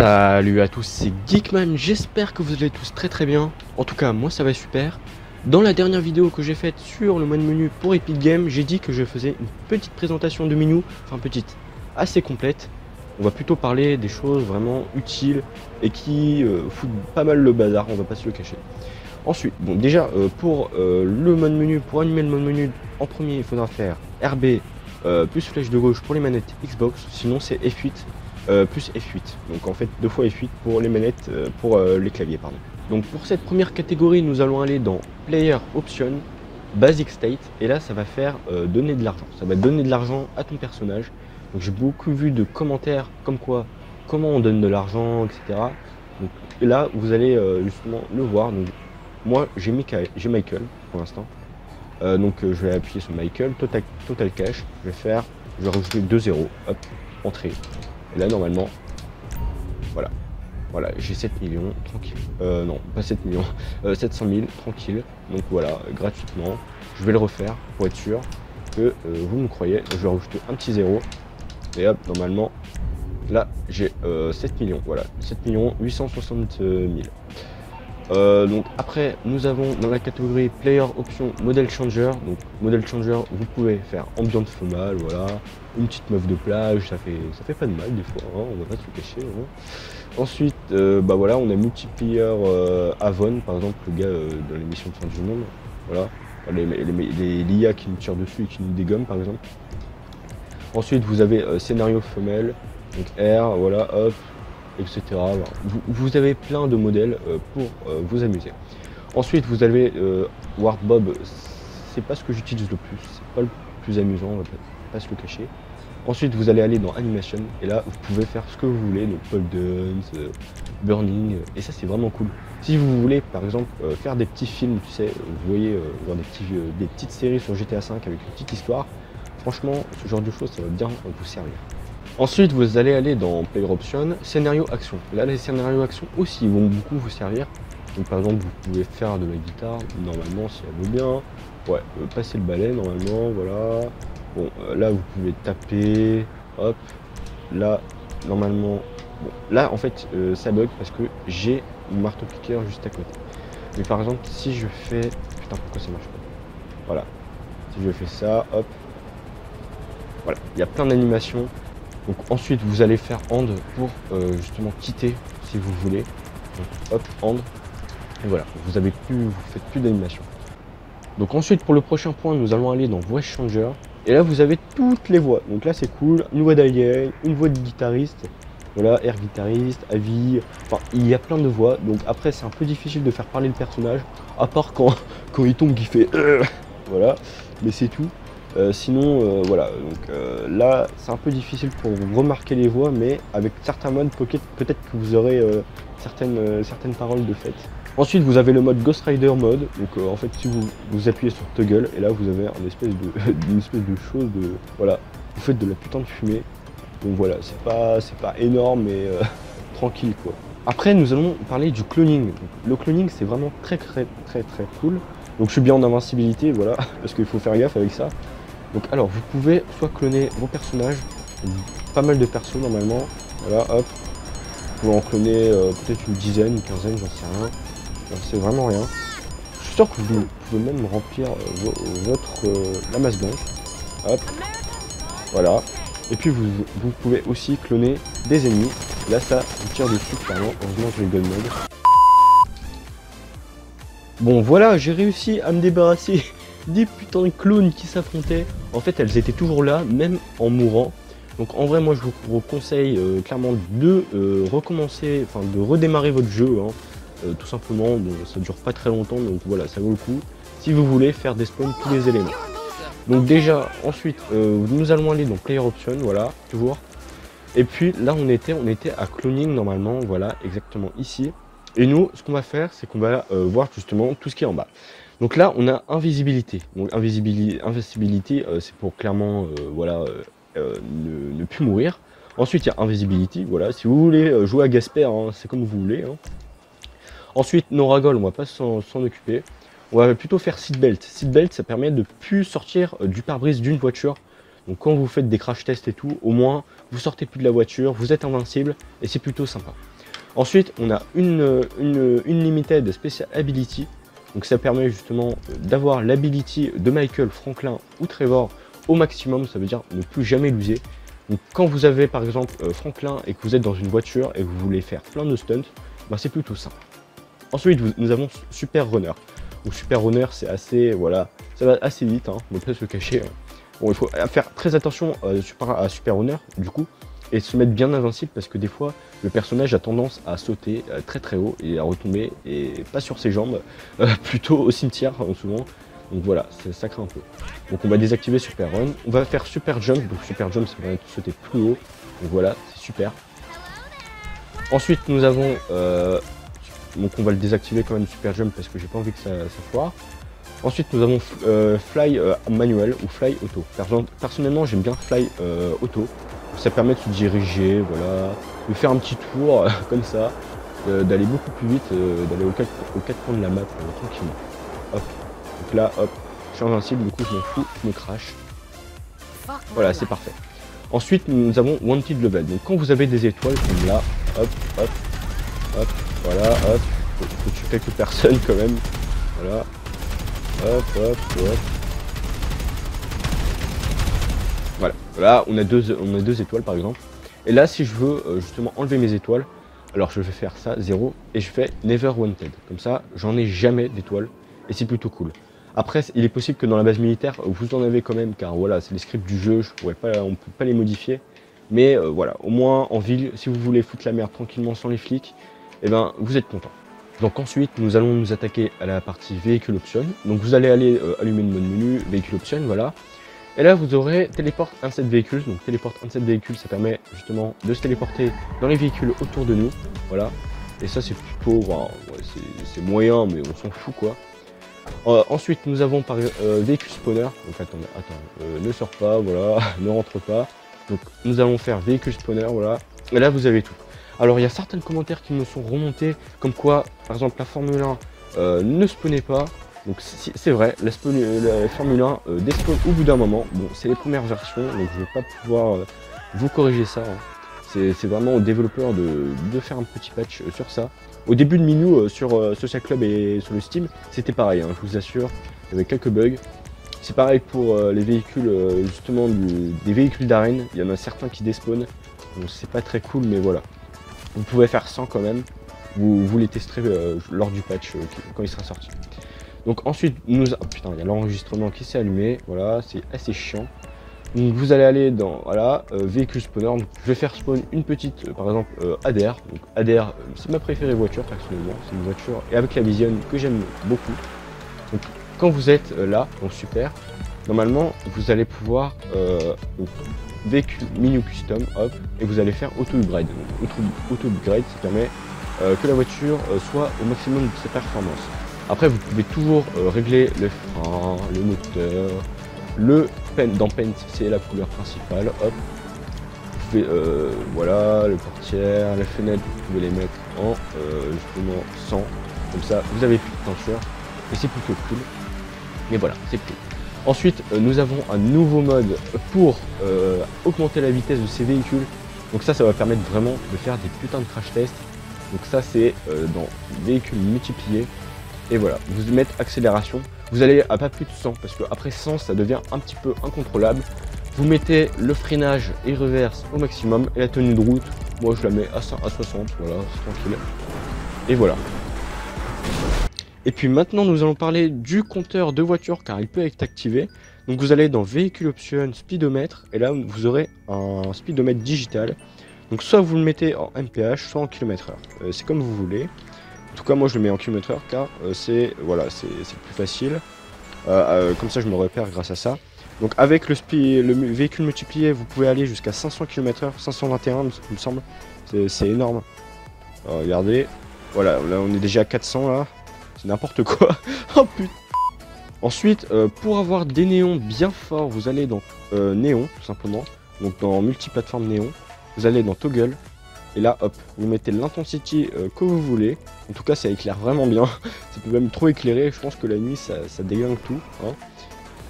Salut à tous, c'est Geekman, j'espère que vous allez tous très très bien. En tout cas, moi ça va super. Dans la dernière vidéo que j'ai faite sur le mode menu pour Epic Games, j'ai dit que je faisais une petite présentation de menu, enfin petite, assez complète. On va plutôt parler des choses vraiment utiles et qui euh, foutent pas mal le bazar, on va pas se le cacher. Ensuite, bon déjà euh, pour euh, le mode menu, pour animer le mode menu, en premier il faudra faire RB plus flèche de gauche pour les manettes Xbox, sinon c'est F8 euh, plus F8. Donc en fait deux fois F8 pour les manettes, euh, pour euh, les claviers pardon. Donc pour cette première catégorie, nous allons aller dans Player Option, Basic State, et là ça va faire donner de l'argent. Ça va donner de l'argent à ton personnage. J'ai beaucoup vu de commentaires comme quoi, comment on donne de l'argent, etc. Donc là vous allez justement le voir. Moi j'ai Michael pour l'instant. donc je vais appuyer sur Michael, total, total cash, je vais faire, je vais rajouter 2 0 hop, entrée. Et là, normalement, voilà. Voilà, j'ai 7 millions, tranquille. Euh, non, pas 7 millions, 700 000, tranquille. Donc voilà, gratuitement. Je vais le refaire pour être sûr que euh, vous me croyez. Je vais rajouter un petit zéro. Et hop, normalement, là, j'ai 7 euh, millions. Voilà, 7 millions 860 000. Euh, donc après, nous avons dans la catégorie Player Option Model Changer. Donc Model Changer, vous pouvez faire ambiance female, voilà, une petite meuf de plage, ça fait ça fait pas de mal des fois, hein, on va pas se cacher. Hein. Ensuite, euh, bah voilà, on a multiplayer euh, Avon, par exemple, le gars dans l'émission de fin du monde, voilà, les, les, l'IA qui nous tire dessus et qui nous dégomme par exemple. Ensuite, vous avez scénario femelle, donc R, voilà, hop, etc. Vous, avez plein de modèles euh, pour euh, vous amuser. Ensuite, vous avez euh, Bob, c'est pas ce que j'utilise le plus, c'est pas le plus amusant, on va pas se le cacher. Ensuite, vous allez aller dans Animation, et là, vous pouvez faire ce que vous voulez, donc Pole Dance, Burning, et ça, c'est vraiment cool. Si vous voulez, par exemple, faire des petits films, tu sais, vous voyez, des, petits, des petites séries sur GTA V avec une petite histoire, franchement, ce genre de choses, ça va bien vous servir. Ensuite, vous allez aller dans Player Option, Scénario Action. Là, les scénarios Action aussi vont beaucoup vous servir. Donc, par exemple, vous pouvez faire de la guitare, normalement, si elle veut bien. Ouais, euh, passer le balai, normalement, voilà. Bon, euh, là, vous pouvez taper, hop. Là, normalement, bon, là, en fait, euh, ça bug parce que j'ai mon marteau-piqueur juste à côté. Mais par exemple, si je fais... Putain, pourquoi ça marche pas? Voilà. Si je fais ça, hop. Voilà, il y a plein d'animations donc ensuite vous allez faire hand pour euh, justement quitter si vous voulez. Donc hop, hand. Et voilà, vous avez plus, vous faites plus d'animation. Donc ensuite pour le prochain point, nous allons aller dans Voice Changer. Et là vous avez toutes les voix. Donc là c'est cool, une voix d'alien, une voix de guitariste, voilà, air guitariste, avis, enfin il y a plein de voix. Donc après c'est un peu difficile de faire parler le personnage, à part quand, quand il tombe qui fait euh, voilà, mais c'est tout. Euh, sinon, euh, voilà, donc euh, là, c'est un peu difficile pour vous remarquer les voix, mais avec certains modes Pocket, peut-être que vous aurez certaines, paroles de fait. Ensuite, vous avez le mode Ghost Rider mode, donc en fait, si vous, vous appuyez sur Toggle, et là, vous avez une espèce de, chose de, voilà, vous faites de la putain de fumée. Donc voilà, c'est pas, pas énorme, mais tranquille, quoi. Après, nous allons parler du cloning. le cloning, c'est vraiment très, très, très, très cool. Donc je suis bien en invincibilité, voilà, parce qu'il faut faire gaffe avec ça. Donc alors vous pouvez soit cloner vos personnages, pas mal de persos normalement, voilà hop, vous pouvez en cloner euh, peut-être une dizaine, une quinzaine, j'en sais rien, c'est vraiment rien. Je suis sûr que vous pouvez même remplir euh, votre euh, la masse blanche, hop, voilà. Et puis vous, vous pouvez aussi cloner des ennemis, là ça vous tire dessus clairement, heureusement que j'ai le gun mode. Bon voilà, j'ai réussi à me débarrasser des putains de clones qui s'affrontaient. En fait, elles étaient toujours là, même en mourant. Donc en vrai, moi je vous conseille euh, clairement de euh, recommencer, enfin de redémarrer votre jeu, hein. euh, tout simplement. ça dure pas très longtemps, donc voilà, ça vaut le coup. Si vous voulez faire des spawns tous les éléments. Donc déjà, ensuite, nous allons aller dans Player Option, voilà, toujours. Et puis là, on était, on était à cloning normalement, voilà, exactement ici. Et nous, ce qu'on va faire, c'est qu'on va voir justement tout ce qui est en bas. Donc là, on a invisibilité. Donc invisibilité, invisibilité euh, c'est pour clairement euh, voilà, euh, ne, plus mourir. Ensuite, il y a invisibility. Voilà, si vous voulez jouer à Gasper, hein, c'est comme vous voulez. Hein. Ensuite, nos ragoles, on va pas s'en occuper. On va plutôt faire seatbelt. Seatbelt, ça permet de plus sortir du pare-brise d'une voiture. Donc quand vous faites des crash tests et tout, au moins vous sortez plus de la voiture, vous êtes invincible et c'est plutôt sympa. Ensuite, on a une, une, une limited special ability. Donc ça permet justement d'avoir l'ability de Michael, Franklin ou Trevor au maximum. Ça veut dire ne plus jamais loser. Donc quand vous avez par exemple euh, Franklin et que vous êtes dans une voiture et que vous voulez faire plein de stunts, bah, c'est plutôt simple. Ensuite, nous avons Super Runner. Donc Super Runner, c'est assez, voilà, ça va assez vite, hein, on peut se le cacher. Hein. Bon, il faut faire très attention euh, à Super Runner, du coup, et se mettre bien invincible parce que des fois, le personnage a tendance à sauter euh, très très haut et à retomber, et pas sur ses jambes, euh, plutôt au cimetière, souvent. Donc voilà, ça craint un peu. Donc on va désactiver Super Run. On va faire Super Jump. Donc Super Jump, ça va sauter plus haut. Donc voilà, c'est super. Ensuite, nous avons donc on va le désactiver quand même Super Jump parce que j'ai pas envie que ça, foire. Ensuite nous avons euh, Fly euh, manuel ou Fly auto. Personnellement j'aime bien Fly euh, auto. Ça permet de se diriger, voilà, de faire un petit tour comme ça, d'aller beaucoup plus vite, d'aller aux quatre, coins de la map tranquillement. Hop. Donc là, hop, je suis invincible, du coup je m'en fous, je me crash. Voilà, c'est parfait. Ensuite nous avons Wanted Level. Donc quand vous avez des étoiles comme là, hop, hop, hop, voilà, hop. Faut, tuer quelques personnes quand même. Voilà. Hop, hop, hop. Voilà. Là, on a deux, on a deux étoiles par exemple. Et là, si je veux euh, justement enlever mes étoiles, alors je vais faire ça, 0, et je fais Never Wanted. Comme ça, j'en ai jamais d'étoiles, et c'est plutôt cool. Après, il est possible que dans la base militaire, vous en avez quand même, car voilà, c'est les scripts du jeu, je pourrais pas, on peut pas les modifier. Mais euh, voilà, au moins en ville, si vous voulez foutre la merde tranquillement sans les flics, eh ben vous êtes content. Donc ensuite, nous allons nous attaquer à la partie véhicule option. Donc vous allez aller euh, allumer le mode menu, véhicule option, voilà. Et là, vous aurez téléporte un set véhicule. Donc téléporte un set véhicule, ça permet justement de se téléporter dans les véhicules autour de nous, voilà. Et ça, c'est plutôt, c'est moyen, mais on s'en fout quoi. Euh, ensuite, nous avons par euh, véhicule spawner. Donc attendez, attends, ne sort pas, voilà, ne rentre pas. Donc nous allons faire véhicule spawner, voilà. Et là, vous avez tout. Alors il y a certains commentaires qui me sont remontés, comme quoi, par exemple, la Formule 1 euh, ne spawnait pas. Donc c'est vrai, la, Formule 1 euh, despawn au bout d'un moment. Bon, c'est les premières versions, donc je ne vais pas pouvoir euh, vous corriger ça. Hein. C'est vraiment aux développeurs de, faire un petit patch sur ça. Au début de Minou, sur Social Club et sur le Steam, c'était pareil, hein, je vous assure, il y avait quelques bugs. C'est pareil pour les véhicules, justement, des véhicules d'arène, il y en a certains qui despawnent. C'est pas très cool, mais voilà. Vous pouvez faire 100 quand même. Vous, vous les testerez euh, lors du patch euh, quand il sera sorti. Donc ensuite, nous... Oh, putain, il y a l'enregistrement qui s'est allumé. Voilà, c'est assez chiant. Donc vous allez aller dans voilà euh, véhicule spawner. je vais faire spawn une petite, par exemple ADR. Donc ADR, c'est ma préférée voiture personnellement. C'est une voiture et avec la vision que j'aime beaucoup. Donc quand vous êtes là, donc super. Normalement, vous allez pouvoir véhicule mini custom, hop, et vous allez faire auto upgrade. auto, upgrade, ça permet euh, que la voiture euh, soit au maximum de ses performances. Après, vous pouvez toujours euh, régler le frein, le moteur, le pen. Dans Paint, c'est la couleur principale, hop. Pouvez, voilà, le portière, la fenêtre, vous pouvez les mettre en justement 100. Comme ça, vous avez plus de peinture. Et c'est plutôt cool. Mais voilà, c'est cool. Ensuite, euh, nous avons un nouveau mode pour euh, augmenter la vitesse de ces véhicules. Donc ça, ça va permettre vraiment de faire des putains de crash tests. Donc ça, c'est euh, dans véhicules multipliés. Et voilà, vous mettez accélération. Vous allez à pas plus de 100 parce qu'après 100, ça devient un petit peu incontrôlable. Vous mettez le freinage et reverse au maximum et la tenue de route, moi je la mets à 60, voilà, c'est tranquille. Et voilà, et puis maintenant, nous allons parler du compteur de voiture car il peut être activé. Donc vous allez dans véhicule option speedomètre et là vous aurez un speedomètre digital. Donc soit vous le mettez en MPH, soit en km/h. Euh, c'est comme vous voulez. Tout cas, moi je le mets en km/h car euh, c'est voilà, c'est plus facile. Euh, comme ça, je me repère grâce à ça. Donc avec le, le véhicule multiplié, vous pouvez aller jusqu'à 500 km/h, 521 il me semble. C'est énorme. regardez, voilà, là on est déjà à 400 là. C'est n'importe quoi. oh putain. Ensuite, euh, pour avoir des néons bien forts, vous allez dans euh, néon, tout simplement. Donc dans multiplateforme néon. Vous allez dans toggle. Et là, hop, vous mettez l'intensity euh, que vous voulez. En tout cas, ça éclaire vraiment bien. ça peut même trop éclairer. Je pense que la nuit, ça, ça déglingue tout. Hein.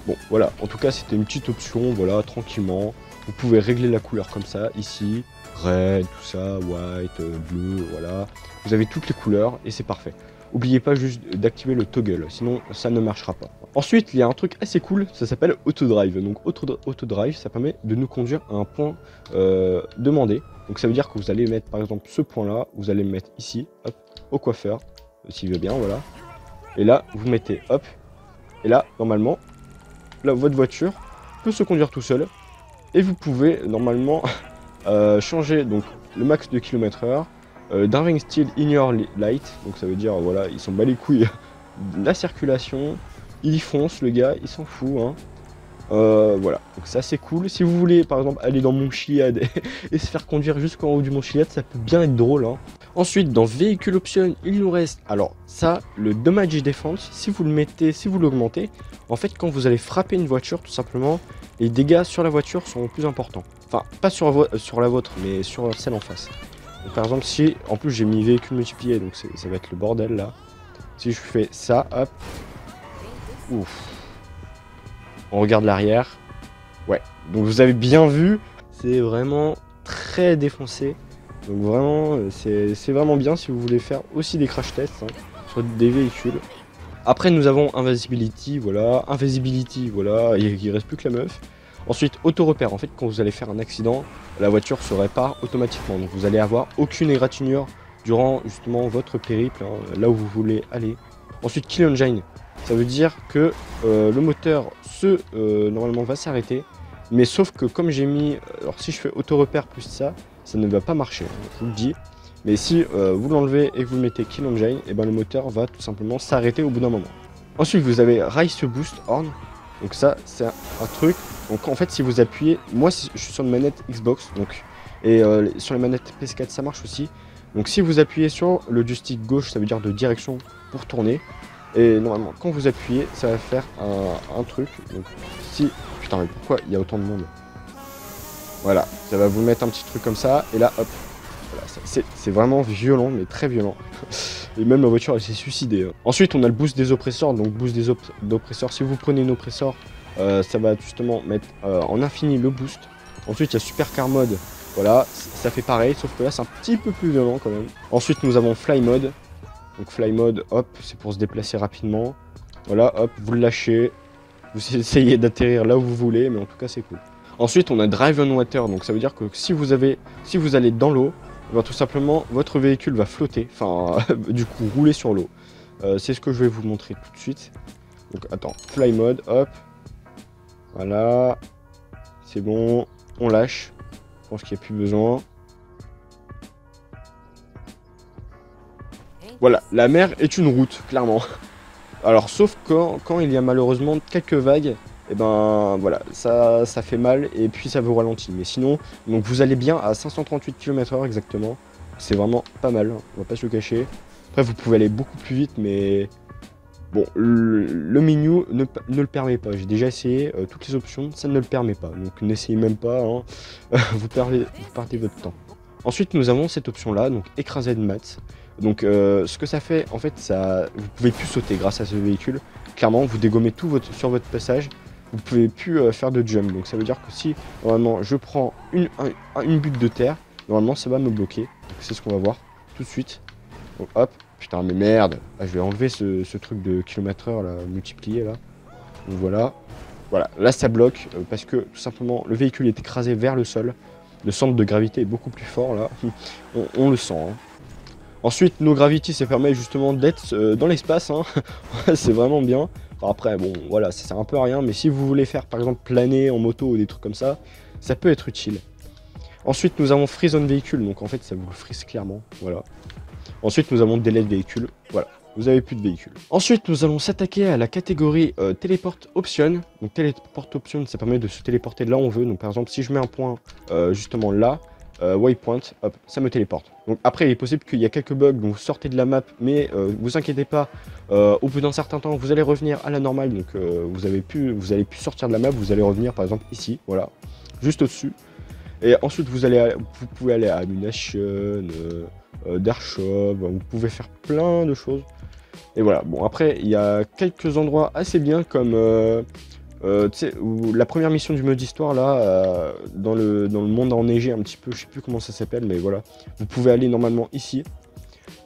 Bon, voilà. En tout cas, c'était une petite option. Voilà, tranquillement. Vous pouvez régler la couleur comme ça, ici. red, tout ça, white, euh, bleu, voilà. Vous avez toutes les couleurs et c'est parfait. N'oubliez pas juste d'activer le toggle, sinon ça ne marchera pas. Ensuite, il y a un truc assez cool, ça s'appelle Autodrive. Donc Autodrive, ça permet de nous conduire à un point euh, demandé. Donc ça veut dire que vous allez mettre par exemple ce point là, vous allez le mettre ici, hop, au coiffeur, s'il veut bien, voilà. Et là, vous mettez hop, et là, normalement, votre voiture peut se conduire tout seul. Et vous pouvez normalement euh, changer donc le max de kilomètres heure, euh, driving style your light, donc ça veut dire voilà, ils sont bas les couilles la circulation, il fonce le gars, il s'en fout. Hein. Euh, voilà, donc ça c'est cool. Si vous voulez par exemple aller dans mon Chiliad et, se faire conduire jusqu'en haut du Mont Chiliad, ça peut bien être drôle. Hein. Ensuite, dans véhicule option, il nous reste, alors ça, le damage et défense, si vous le mettez, si vous l'augmentez, en fait quand vous allez frapper une voiture tout simplement, les dégâts sur la voiture sont plus importants. Enfin, pas sur, sur la vôtre, mais sur celle en face. par exemple, si, en plus j'ai mis véhicule multiplié, donc ça va être le bordel là. Si je fais ça, hop, ouf, on regarde l'arrière. Ouais, donc vous avez bien vu, c'est vraiment très défoncé. Donc vraiment, c'est vraiment bien si vous voulez faire aussi des crash tests hein, sur des véhicules. Après, nous avons Invisibility, voilà. Invisibility, voilà, il, reste plus que la meuf. Ensuite, auto-repère. En fait, quand vous allez faire un accident, la voiture se répare automatiquement. Donc vous allez avoir aucune égratignure durant justement votre périple, hein, là où vous voulez aller. Ensuite, Kill Engine. Ça veut dire que euh, le moteur se euh, normalement va s'arrêter. Mais sauf que comme j'ai mis, alors si je fais auto-repère plus ça, ça ne va pas marcher, je vous le dis. Mais si euh, vous l'enlevez et que vous mettez Kill Engine, et ben le moteur va tout simplement s'arrêter au bout d'un moment. Ensuite vous avez Rise Boost Horn. Donc ça c'est un, truc. Donc en fait si vous appuyez, moi je suis sur une manette Xbox donc et sur les manettes PS4 ça marche aussi. Donc si vous appuyez sur le joystick gauche, ça veut dire de direction pour tourner. Et normalement, quand vous appuyez, ça va faire un, truc. Donc, si. Putain, mais pourquoi il y a autant de monde? Voilà, ça va vous mettre un petit truc comme ça. Et là, hop. Voilà, c'est vraiment violent, mais très violent. et même la voiture, elle s'est suicidée. Hein. Ensuite, on a le boost des oppresseurs. Donc, boost des oppresseurs. Si vous prenez une oppresseur, euh, ça va justement mettre euh, en infini le boost. Ensuite, il y a Super Car Mode. Voilà, ça fait pareil, sauf que là, c'est un petit peu plus violent quand même. Ensuite, nous avons Fly Mode. Donc fly mode, hop, c'est pour se déplacer rapidement. Voilà, hop, vous le lâchez. Vous essayez d'atterrir là où vous voulez, mais en tout cas c'est cool. Ensuite, on a drive on water, donc ça veut dire que si vous avez, si vous allez dans l'eau, eh ben, tout simplement votre véhicule va flotter, enfin du coup rouler sur l'eau. Euh, c'est ce que je vais vous montrer tout de suite. Donc attends, fly mode, hop, voilà, c'est bon, on lâche. Je pense qu'il n'y a plus besoin. Voilà, la mer est une route, clairement. Alors, sauf quand, quand il y a malheureusement quelques vagues, et eh ben voilà, ça, ça fait mal et puis ça vous ralentit. Mais sinon, donc vous allez bien à 538 km/h exactement. C'est vraiment pas mal, on va pas se le cacher. Après, vous pouvez aller beaucoup plus vite, mais bon, le, menu ne, le permet pas. J'ai déjà essayé euh, toutes les options, ça ne le permet pas. Donc n'essayez même pas, hein. vous, perdez, vous perdez votre temps. Ensuite, nous avons cette option-là, donc écraser de maths. Donc euh, ce que ça fait, en fait, ça, vous pouvez plus sauter grâce à ce véhicule. Clairement, vous dégommez tout votre, sur votre passage. Vous pouvez plus euh, faire de jump. Donc ça veut dire que si normalement je prends une, butte de terre, normalement ça va me bloquer. C'est ce qu'on va voir tout de suite. Donc hop, putain mais merde. Ah, je vais enlever ce, truc de kilomètre heure là, multiplié là. Voilà. Voilà, là ça bloque euh, parce que tout simplement le véhicule est écrasé vers le sol. Le centre de gravité est beaucoup plus fort là. on, le sent. Hein. Ensuite, No Gravity, ça permet justement d'être euh, dans l'espace. Hein. c'est vraiment bien. après, bon, voilà, ça sert un peu à rien. Mais si vous voulez faire, par exemple, planer en moto ou des trucs comme ça, ça peut être utile. Ensuite, nous avons Freeze on Véhicule. Donc, en fait, ça vous freeze clairement. Voilà. Ensuite, nous avons Delay de véhicule. Voilà. Vous avez plus de véhicule. Ensuite, nous allons s'attaquer à la catégorie euh, Téléport Option. Donc, Téléport Option, ça permet de se téléporter là où on veut. Donc, par exemple, si je mets un point euh, justement là, euh, waypoint, hop, ça me téléporte. Donc après, il est possible qu'il y a quelques bugs, donc vous sortez de la map, mais euh, vous inquiétez pas, euh, au bout d'un certain temps, vous allez revenir à la normale, donc vous, avez pu, vous allez pu sortir de la map, vous allez revenir par exemple ici, voilà, juste au-dessus. Et ensuite, vous, allez, vous pouvez aller à Ammunition, Darkshop, vous pouvez faire plein de choses. Et voilà, bon après, il y a quelques endroits assez bien comme euh, la première mission du mode histoire là, euh, dans, le, dans le monde enneigé un petit peu, je sais plus comment ça s'appelle, mais voilà. Vous pouvez aller normalement ici.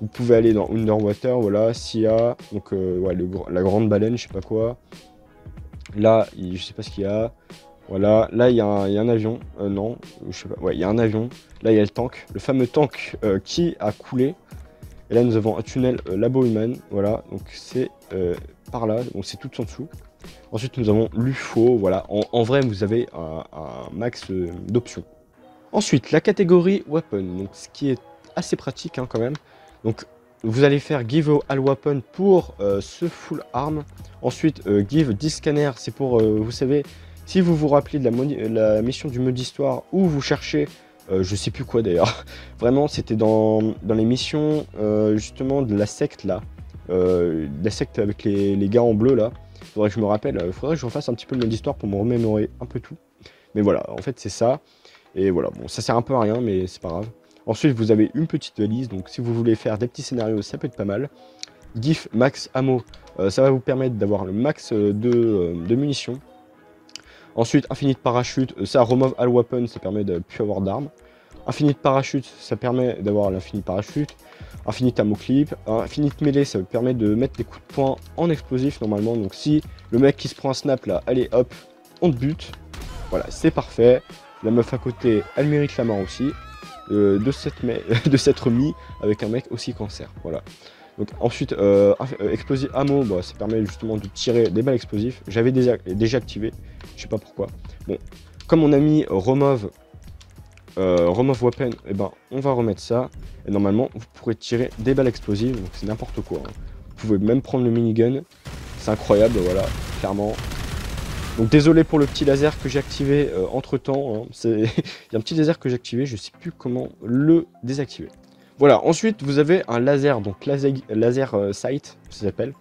Vous pouvez aller dans Underwater, voilà, SIA, donc euh, ouais, la grande baleine, je sais pas quoi. Là, je sais pas ce qu'il y a. Voilà, là il y, a un avion, non, je sais pas, ouais, il y a un avion. Là il y a le tank, le fameux tank qui a coulé. Et là nous avons un tunnel Labo Human, voilà, donc c'est par là, donc c'est tout en dessous. Ensuite, nous avons l'UFO. Voilà, en, vrai, vous avez un, max euh, d'options. Ensuite, la catégorie Weapon, donc ce qui est assez pratique hein, quand même. Donc, vous allez faire Give All Weapon pour euh, ce full arm. Ensuite, euh, Give 10 Scanner, c'est pour, vous savez, si vous vous rappelez de la, mission du mode histoire où vous cherchez, je sais plus quoi d'ailleurs, vraiment c'était dans, les missions justement de la secte là, la secte avec les, les, gars en bleu là, Faudrait que je me rappelle, euh, faudrait que je refasse un petit peu le mode histoire pour me remémorer un peu tout. Mais voilà, en fait c'est ça. Et voilà, bon, ça sert un peu à rien, mais c'est pas grave. Ensuite, vous avez une petite valise, donc si vous voulez faire des petits scénarios, ça peut être pas mal. GIF max ammo, euh, ça va vous permettre d'avoir le max euh, de, munitions. Ensuite, infinite parachute, ça remove all weapon, ça permet de plus avoir d'armes. Infinite parachute, ça permet d'avoir l'infinite parachute. Infinite ammo clip. Infinite mêlée, ça permet de mettre des coups de poing en explosif normalement. Donc si le mec qui se prend un snap là, allez hop, on te bute. Voilà, c'est parfait. La meuf à côté, elle mérite la mort aussi. Euh, de, cette de avec un mec aussi cancer. Voilà. Donc ensuite, euh, euh explosive ammo, bah, ça permet justement de tirer des balles explosives. J'avais déjà, déjà activé, je sais pas pourquoi. Bon, comme on a mis remove euh, remove weapon, et eh ben, on va remettre ça. Et normalement, vous pourrez tirer des balles explosives, donc c'est n'importe quoi. Hein. Vous pouvez même prendre le minigun. C'est incroyable, voilà, clairement. Donc désolé pour le petit laser que j'ai activé euh, entre temps. Hein. Il y a un petit laser que j'ai activé, je sais plus comment le désactiver. Voilà, ensuite vous avez un laser, donc laser, laser euh, sight, ça s'appelle.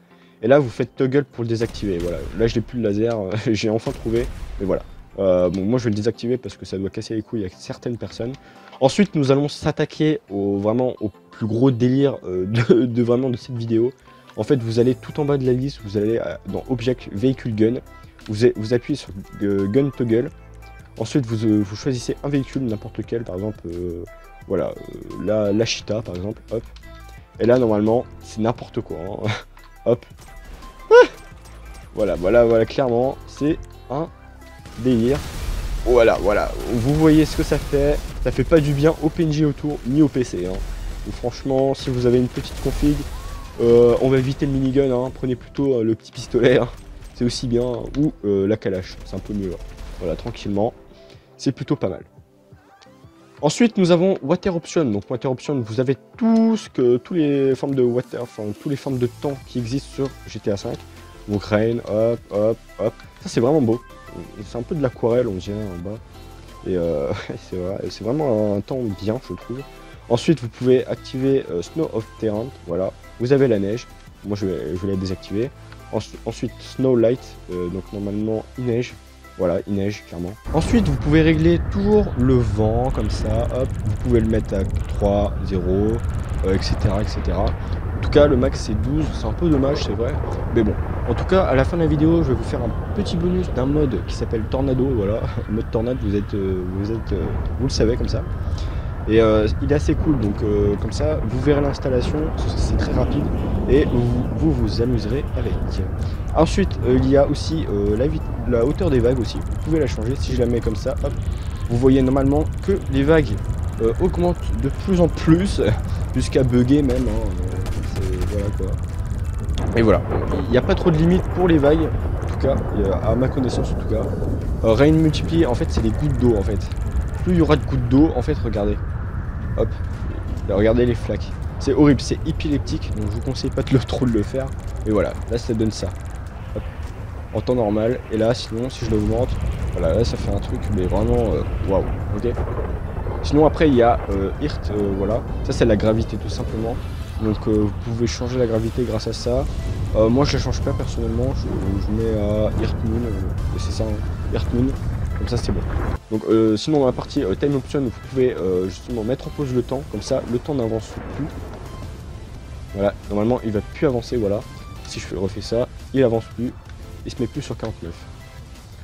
Et là vous faites toggle pour le désactiver. Voilà, là je n'ai plus le laser, j'ai enfin trouvé. Mais voilà, euh, bon, moi je vais le désactiver parce que ça doit casser les couilles avec certaines personnes. Ensuite, nous allons s'attaquer au, vraiment au plus gros délire euh, de, vraiment de cette vidéo. En fait, vous allez tout en bas de la liste, vous allez euh, dans Object Vehicle Gun, vous, vous appuyez sur Gun Toggle. Ensuite, vous, choisissez un véhicule, n'importe lequel, par exemple, voilà, la, la Cheetah, par exemple, hop. Et là, normalement, c'est n'importe quoi, hein. hop. voilà, voilà, voilà, clairement, c'est un délire. Voilà, voilà, vous voyez ce que ça fait. Ça fait pas du bien au PNJ autour, ni au PC. Hein. franchement, si vous avez une petite config, euh, on va éviter le minigun. Hein. Prenez plutôt euh, le petit pistolet. Hein. C'est aussi bien. Ou euh, la calache, c'est un peu mieux. Voilà, tranquillement. C'est plutôt pas mal. Ensuite, nous avons Water Option. Donc, Water Option, vous avez tout ce que, tous les formes de water, enfin, tous les formes de temps qui existent sur GTA 5. Donc, rain, hop, hop, hop. Ça, c'est vraiment beau c'est un peu de l'aquarelle, on dirait en bas. Et euh, c'est vraiment un temps bien, je trouve. Ensuite, vous pouvez activer euh, Snow of Terrain, voilà. Vous avez la neige, moi je vais, je vais la désactiver. ensuite, Snow Light, euh, donc normalement il neige, voilà, il neige clairement. Ensuite, vous pouvez régler toujours le vent comme ça, hop, vous pouvez le mettre à 3, 0, etc., etc tout cas, le max c'est 12, c'est un peu dommage, c'est vrai. Mais bon, en tout cas, à la fin de la vidéo, je vais vous faire un petit bonus d'un mode qui s'appelle Tornado. Voilà, mode Tornade, vous êtes, euh, vous êtes, euh, vous le savez comme ça. Et euh, il est assez cool, donc comme ça, vous verrez l'installation, c'est très rapide et vous, vous, amuserez avec. Ensuite, il y a aussi la, la, hauteur des vagues aussi. Vous pouvez la changer. Si je la mets comme ça, hop, vous voyez normalement que les vagues augmentent de plus en plus jusqu'à bugger même. Hein, et voilà, il n'y a pas trop de limites pour les vagues, en tout cas, à ma connaissance en tout cas. Euh, rain multiplié, en fait, c'est les gouttes d'eau en fait. Plus il y aura de gouttes d'eau, en fait, regardez. Hop, regardez les flaques. C'est horrible, c'est épileptique, donc je vous conseille pas de le, trop de le faire. Et voilà, là ça donne ça. En temps normal, et là sinon si je l'augmente, voilà, là ça fait un truc mais vraiment euh, waouh, ok Sinon après il y a euh, IRT, euh, voilà, ça c'est la gravité tout simplement. Donc euh, vous pouvez changer la gravité grâce à ça. Euh, moi je la change pas personnellement, je, mets à Earthmoon, euh, c'est ça, hein, Earthmoon, comme ça c'est bon. Donc sinon dans la partie Time Option, vous pouvez justement mettre en pause le temps, comme ça le temps n'avance plus. Voilà, normalement il va plus avancer, voilà. Si je refais ça, il avance plus, il se met plus sur 49.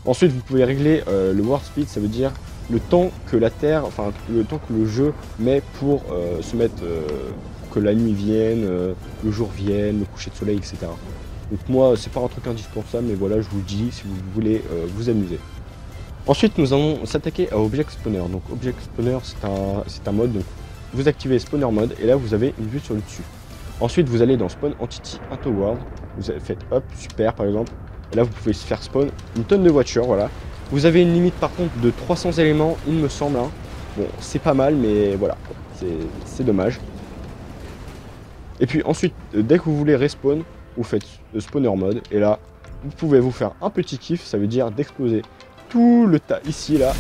Ensuite, vous pouvez régler le warp speed, ça veut dire le temps que la Terre, enfin le temps que le jeu met pour se mettre, que la nuit vienne, le jour vienne, le coucher de soleil, etc. Donc moi, c'est pas un truc indispensable, mais voilà, je vous le dis si vous voulez vous amuser. Ensuite, nous allons s'attaquer à Object Spawner. Donc Object Spawner, c'est un, un mode, donc vous activez Spawner Mode, et là, vous avez une vue sur le dessus. Ensuite, vous allez dans Spawn Entity Into World, vous faites hop, super par exemple, et là, vous pouvez faire spawn une tonne de voitures, voilà. Vous avez une limite par contre de 300 éléments, il me semble. Hein. Bon, c'est pas mal, mais voilà, c'est dommage. Et puis ensuite, euh, dès que vous voulez respawn, vous faites le spawner mode. Et là, vous pouvez vous faire un petit kiff, ça veut dire d'exploser tout le tas ici, là.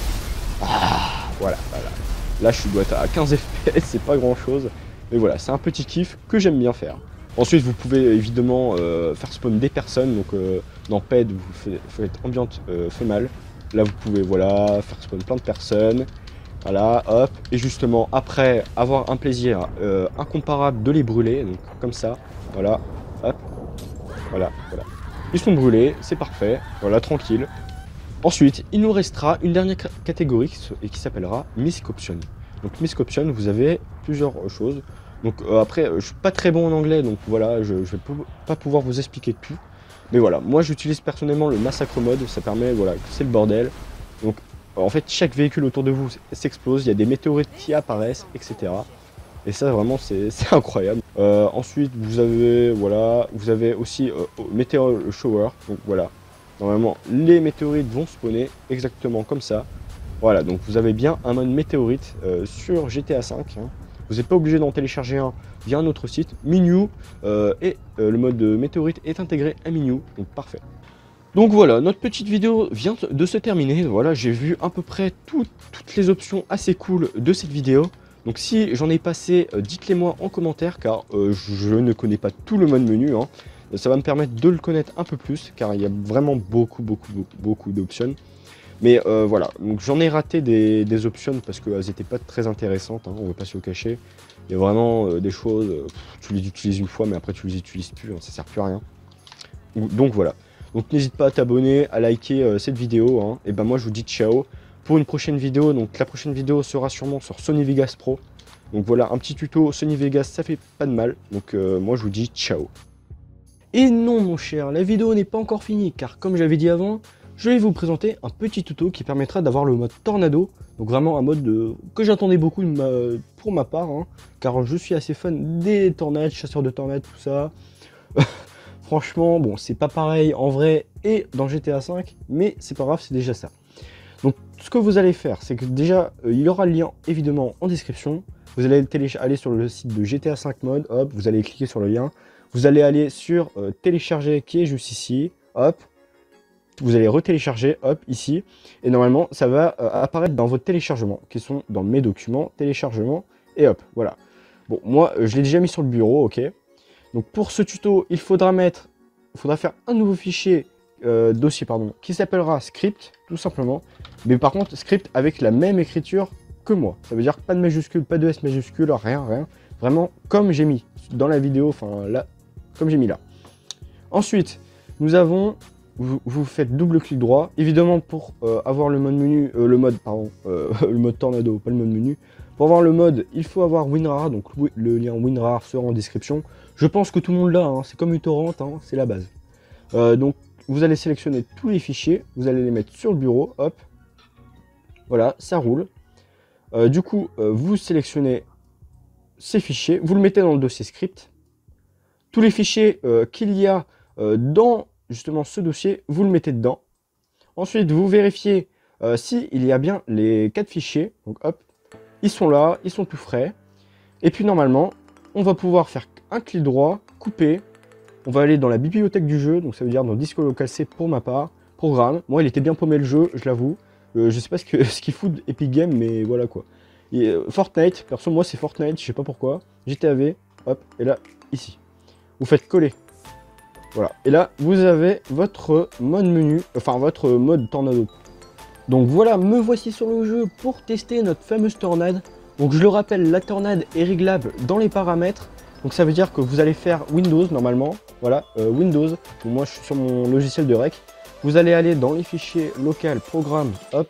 Ah, voilà, voilà. Là, je suis dois être à 15 FPS, c'est pas grand chose. Mais voilà, c'est un petit kiff que j'aime bien faire. Ensuite, vous pouvez évidemment euh, faire spawn des personnes. Donc, euh, dans PED, vous faites, ambiante fait mal. Là, vous pouvez voilà, faire spawn plein de personnes. Voilà, hop. Et justement, après avoir un plaisir euh, incomparable de les brûler, donc comme ça, voilà, hop, voilà, voilà. Ils sont brûlés, c'est parfait, voilà, tranquille. Ensuite, il nous restera une dernière catégorie qui s'appellera Misc Option. Donc Misc Option, vous avez plusieurs choses. Donc euh, après, je suis pas très bon en anglais, donc voilà, je, ne vais pas pouvoir vous expliquer tout. Mais voilà, moi j'utilise personnellement le massacre mode, ça permet, voilà, c'est le bordel. En fait, chaque véhicule autour de vous s'explose, il y a des météorites qui apparaissent, etc. Et ça vraiment c'est incroyable. Euh, ensuite vous avez voilà, vous avez aussi euh, Shower. Donc voilà. Normalement les météorites vont spawner exactement comme ça. Voilà, donc vous avez bien un mode météorite euh, sur GTA 5. Vous n'êtes pas obligé d'en télécharger un via un autre site. Minu euh, et le mode météorite est intégré à Minu, donc parfait. Donc voilà, notre petite vidéo vient de se terminer. Voilà, j'ai vu à peu près toutes les options assez cool de cette vidéo. Donc si j'en ai passé, euh, dites-les moi en commentaire, car je ne connais pas tout le mode menu. Hein. Ça va me permettre de le connaître un peu plus, car il y a vraiment beaucoup, beaucoup, beaucoup, d'options. Mais euh, voilà, j'en ai raté des, options parce qu'elles n'étaient pas très intéressantes, hein, on va pas se le cacher. Il y a vraiment euh, des choses, euh, tu les utilises une fois mais après tu les utilises plus, hein, ça sert plus à rien. Donc voilà, donc n'hésite pas à t'abonner, à liker cette vidéo, hein. et ben moi je vous dis ciao pour une prochaine vidéo. Donc la prochaine vidéo sera sûrement sur Sony Vegas Pro. Donc voilà, un petit tuto Sony Vegas, ça fait pas de mal. Donc moi je vous dis ciao. Et non mon cher, la vidéo n'est pas encore finie car comme j'avais dit avant, je vais vous présenter un petit tuto qui permettra d'avoir le mode Tornado, donc vraiment un mode que j'attendais beaucoup pour ma part, hein, car je suis assez fan des tornades, chasseurs de tornades, tout ça. Franchement, bon, c'est pas pareil en vrai et dans GTA 5, mais c'est pas grave, c'est déjà ça. Donc, ce que vous allez faire, c'est que déjà, euh, il y aura le lien évidemment en description. Vous allez aller sur le site de GTA 5 mode, hop, vous allez cliquer sur le lien. Vous allez aller sur euh, télécharger qui est juste ici, hop, vous allez retélécharger, hop, ici, et normalement, ça va euh, apparaître dans vos téléchargements, qui sont dans mes documents, téléchargements, et hop, voilà. Bon, moi, je l'ai déjà mis sur le bureau, ok. Donc pour ce tuto, il faudra mettre, il faudra faire un nouveau fichier, euh, dossier, pardon, qui s'appellera script, tout simplement. Mais par contre, script avec la même écriture que moi. Ça veut dire pas de majuscule, pas de S majuscule, rien, rien. Vraiment comme j'ai mis dans la vidéo, enfin là, comme j'ai mis là. Ensuite, nous avons vous, faites double clic droit. Évidemment, pour euh, avoir le mode menu, euh, le mode, pardon, le mode tornado, pas le mode menu. Pour avoir le mode, il faut avoir WinRAR, donc le lien WinRAR sera en description. Je pense que tout le monde l'a, hein. c'est comme uTorrent, hein, c'est la base. donc, vous allez sélectionner tous les fichiers, vous allez les mettre sur le bureau, hop. Voilà, ça roule. du coup, vous sélectionnez ces fichiers, vous le mettez dans le dossier script. Tous les fichiers qu'il y a dans justement ce dossier, vous le mettez dedans. Ensuite, vous vérifiez euh, s'il y a bien les quatre fichiers. Donc hop, ils sont là, ils sont tout frais. Et puis normalement, on va pouvoir faire un clic droit, couper. On va aller dans la bibliothèque du jeu, donc ça veut dire dans disque local C pour ma part. Programme. Moi, il était bien paumé le jeu, je l'avoue. Euh, je sais pas ce qu'il ce qu fout Epic Game, mais voilà quoi. Euh, Fortnite, perso moi c'est Fortnite, je sais pas pourquoi. GTA V, hop, et là, ici. Vous faites coller. Voilà. Et là, vous avez votre mode menu, enfin votre mode tornado. Donc voilà, me voici sur le jeu pour tester notre fameuse tornade. Donc je le rappelle, la tornade est réglable dans les paramètres. Donc ça veut dire que vous allez faire Windows normalement. Voilà, euh, Windows. moi je suis sur mon logiciel de rec. Vous allez aller dans les fichiers local, programme, hop,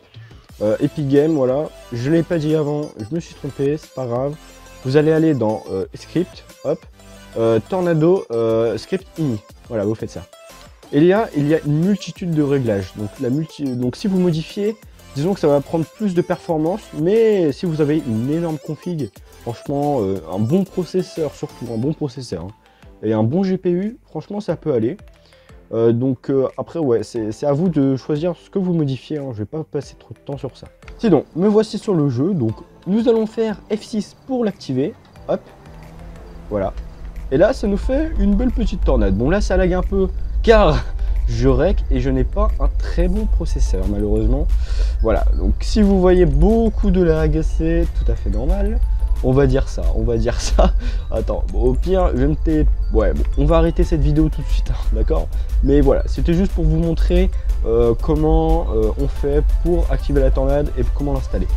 euh, Epic Game, voilà. Je ne l'ai pas dit avant, je me suis trompé, c'est pas grave. Vous allez aller dans euh, script, hop, euh, Tornado, script ini. Voilà, vous faites ça. Et là, il y a une multitude de réglages. Donc, si vous modifiez, disons que ça va prendre plus de performance, mais si vous avez une énorme config, franchement, un bon processeur surtout, un bon processeur, hein, et un bon GPU, franchement, ça peut aller. Euh, donc euh, après, ouais, c'est à vous de choisir ce que vous modifiez. Hein. Je vais pas passer trop de temps sur ça. Sinon, me voici sur le jeu. Donc nous allons faire F6 pour l'activer. Hop. Voilà. Et là, ça nous fait une belle petite tornade. Bon, là, ça lag un peu car je rec et je n'ai pas un très bon processeur, malheureusement. Voilà. Donc si vous voyez beaucoup de lag, c'est tout à fait normal. On va dire ça, on va dire ça. Attends, au pire, je me t... Ouais, on va arrêter cette vidéo tout de suite, hein, d'accord? Mais voilà, c'était juste pour vous montrer euh, comment euh, on fait pour activer la tornade et comment l'installer.